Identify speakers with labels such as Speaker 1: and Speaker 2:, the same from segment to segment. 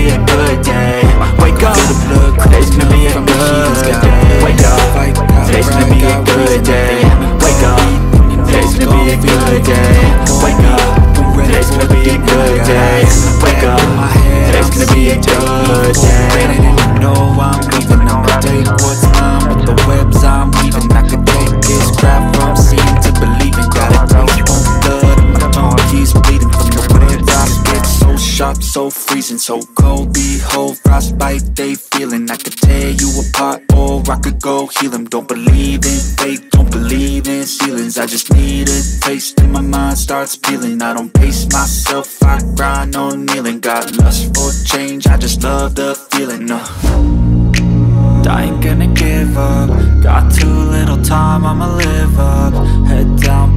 Speaker 1: be a good day. Wake up Today's gonna be a good day. Wake up Today's gonna be a good day. Wake up Today's gonna be a good day. Wake up Today's gonna be a good day. Wake up Today's gonna be a good day.
Speaker 2: Know I'm leaving I'ma take what's freezing So cold, behold, frostbite they feeling. I could tear you apart or I could go heal them Don't believe in fate, don't believe in ceilings. I just need a taste and my mind starts peeling. I don't pace myself, I grind on kneeling. Got lust for change, I just love the feeling uh. I ain't gonna give up. Got too little time, I'ma live up. Head down,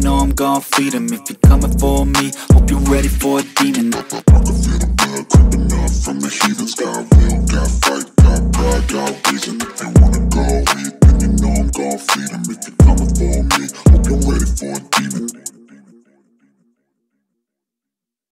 Speaker 2: know I'm gon' feed them If you're coming for me, hope you're ready for a demon